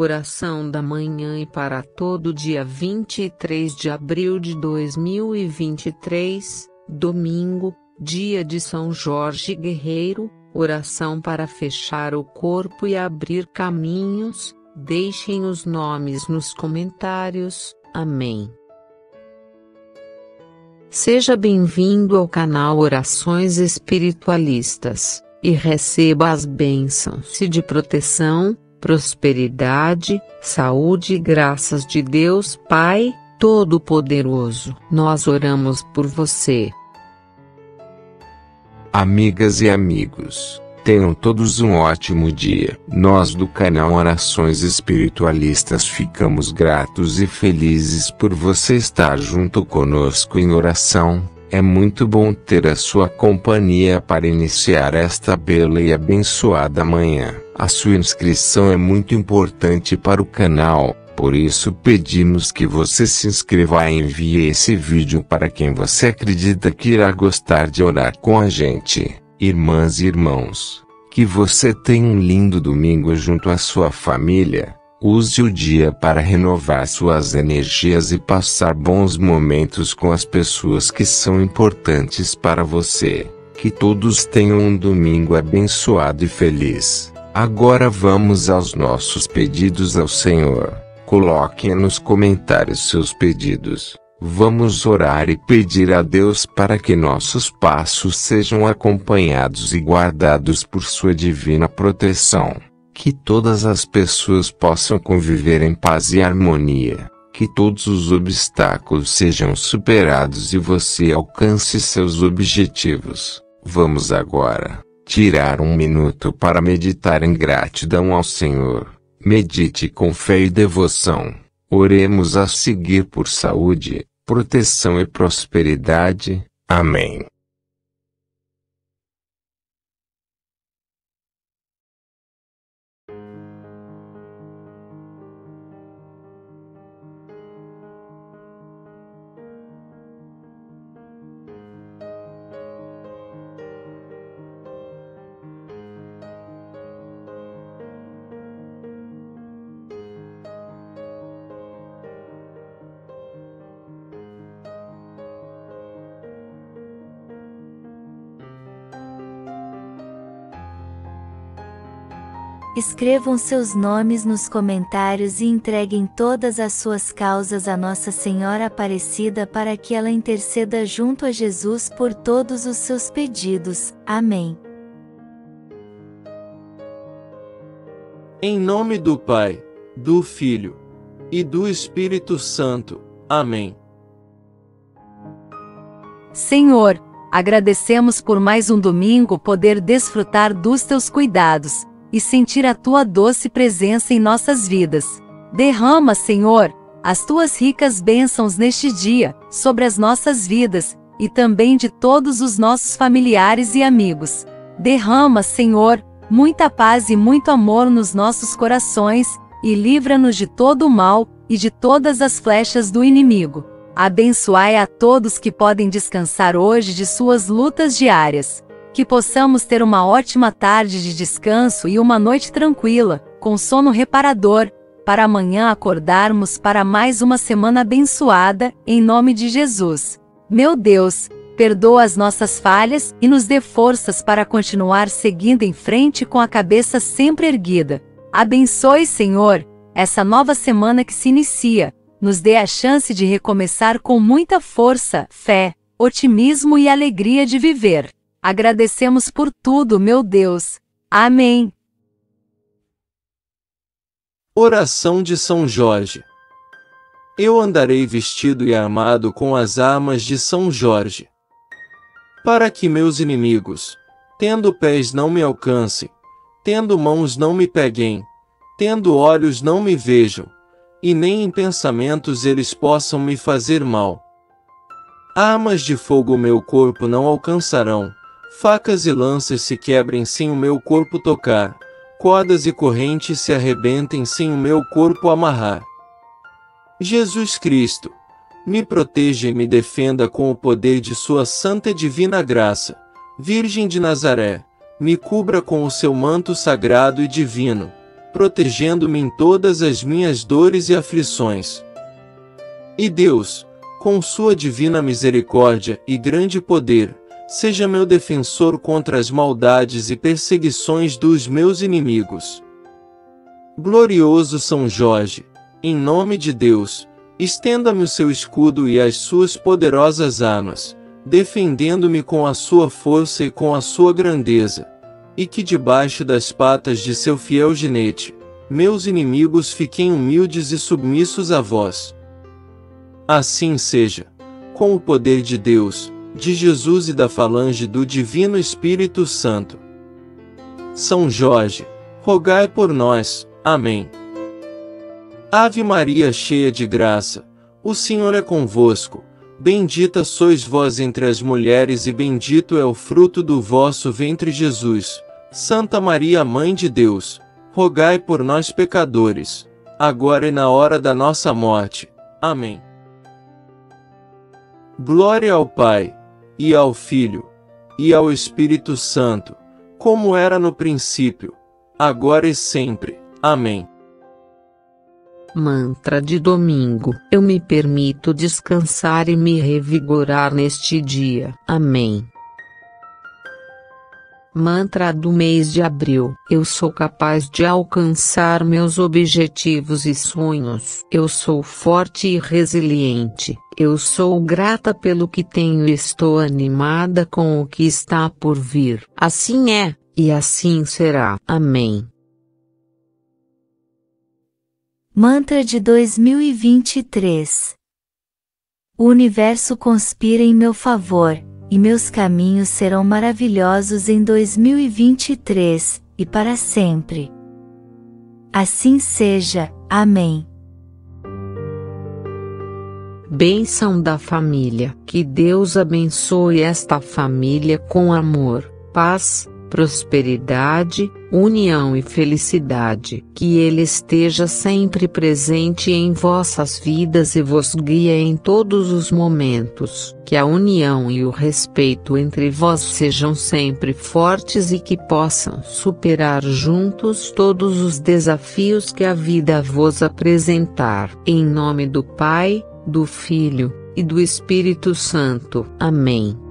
Oração da manhã e para todo dia 23 de abril de 2023, domingo, dia de São Jorge Guerreiro, oração para fechar o corpo e abrir caminhos. Deixem os nomes nos comentários. Amém. Seja bem-vindo ao canal Orações Espiritualistas e receba as bênçãos de proteção, prosperidade, saúde e graças de Deus Pai Todo-Poderoso. Nós oramos por você. Amigas e amigos, tenham todos um ótimo dia. Nós do canal Orações Espiritualistas ficamos gratos e felizes por você estar junto conosco em oração. É muito bom ter a sua companhia para iniciar esta bela e abençoada manhã. A sua inscrição é muito importante para o canal, por isso pedimos que você se inscreva e envie esse vídeo para quem você acredita que irá gostar de orar com a gente. Irmãs e irmãos, que você tenha um lindo domingo junto à sua família. Use o dia para renovar suas energias e passar bons momentos com as pessoas que são importantes para você. Que todos tenham um domingo abençoado e feliz. Agora vamos aos nossos pedidos ao Senhor. Coloquem nos comentários seus pedidos. Vamos orar e pedir a Deus para que nossos passos sejam acompanhados e guardados por Sua divina proteção que todas as pessoas possam conviver em paz e harmonia, que todos os obstáculos sejam superados e você alcance seus objetivos. Vamos agora tirar um minuto para meditar em gratidão ao Senhor. Medite com fé e devoção. Oremos a seguir por saúde, proteção e prosperidade. Amém. Escrevam seus nomes nos comentários e entreguem todas as suas causas a Nossa Senhora Aparecida para que ela interceda junto a Jesus por todos os seus pedidos. Amém. Em nome do Pai, do Filho e do Espírito Santo. Amém. Senhor, agradecemos por mais um domingo poder desfrutar dos teus cuidados e sentir a tua doce presença em nossas vidas. Derrama, Senhor, as tuas ricas bênçãos neste dia, sobre as nossas vidas, e também de todos os nossos familiares e amigos. Derrama, Senhor, muita paz e muito amor nos nossos corações, e livra-nos de todo o mal e de todas as flechas do inimigo. Abençoai a todos que podem descansar hoje de suas lutas diárias que possamos ter uma ótima tarde de descanso e uma noite tranquila, com sono reparador, para amanhã acordarmos para mais uma semana abençoada, em nome de Jesus. Meu Deus, perdoa as nossas falhas e nos dê forças para continuar seguindo em frente com a cabeça sempre erguida. Abençoe, Senhor, essa nova semana que se inicia. Nos dê a chance de recomeçar com muita força, fé, otimismo e alegria de viver. Agradecemos por tudo, meu Deus. Amém. Oração de São Jorge. Eu andarei vestido e armado com as armas de São Jorge. Para que meus inimigos, tendo pés não me alcancem, tendo mãos não me peguem, tendo olhos não me vejam, e nem em pensamentos eles possam me fazer mal. Armas de fogo meu corpo não alcançarão, Facas e lanças se quebrem sem o meu corpo tocar, cordas e correntes se arrebentem sem o meu corpo amarrar. Jesus Cristo, me proteja e me defenda com o poder de Sua santa e divina graça. Virgem de Nazaré, me cubra com o seu manto sagrado e divino. protegendo-me em todas as minhas dores e aflições. E Deus, com sua divina misericórdia e grande poder, seja meu defensor contra as maldades e perseguições dos meus inimigos. Glorioso São Jorge, em nome de Deus, estenda-me o seu escudo e as suas poderosas armas, defendendo-me com a sua força e com a sua grandeza, e que debaixo das patas de seu fiel ginete, meus inimigos fiquem humildes e submissos a vós. Assim seja, com o poder de Deus, de Jesus e da falange do Divino Espírito Santo. São Jorge, rogai por nós. Amém. Ave Maria, cheia de graça, o Senhor é convosco. Bendita sois vós entre as mulheres, e bendito é o fruto do vosso ventre, Jesus. Santa Maria, Mãe de Deus, rogai por nós, pecadores, agora e na hora da nossa morte. Amém. Glória ao Pai, e ao Filho, e ao Espírito Santo, como era no princípio, agora e sempre. Amém. Mantra de domingo. Eu me permito descansar e me revigorar neste dia. Amém. Mantra do mês de abril. Eu sou capaz de alcançar meus objetivos e sonhos. Eu sou forte e resiliente. Eu sou grata pelo que tenho e estou animada com o que está por vir. Assim é, e assim será. Amém. Mantra de 2023 O universo conspira em meu favor, e meus caminhos serão maravilhosos em 2023 e para sempre. Assim seja. Amém. Bênção da família. Que Deus abençoe esta família com amor, paz, prosperidade, união e felicidade. Que Ele esteja sempre presente em vossas vidas e vos guie em todos os momentos. Que a união e o respeito entre vós sejam sempre fortes e que possam superar juntos todos os desafios que a vida vos apresentar. Em nome do Pai, do Filho e do Espírito Santo. Amém.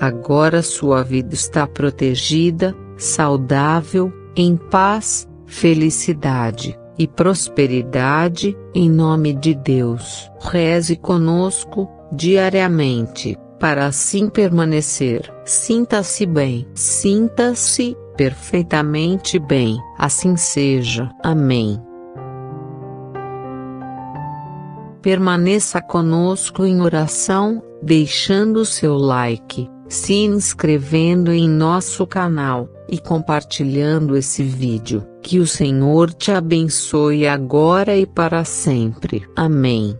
Agora sua vida está protegida, saudável, em paz, felicidade e prosperidade, em nome de Deus. Reze conosco, diariamente, para assim permanecer. Sinta-se bem. Sinta-se perfeitamente bem. Assim seja. Amém. Permaneça conosco em oração, deixando seu like se inscrevendo em nosso canal e compartilhando esse vídeo. Que o Senhor te abençoe agora e para sempre. Amém.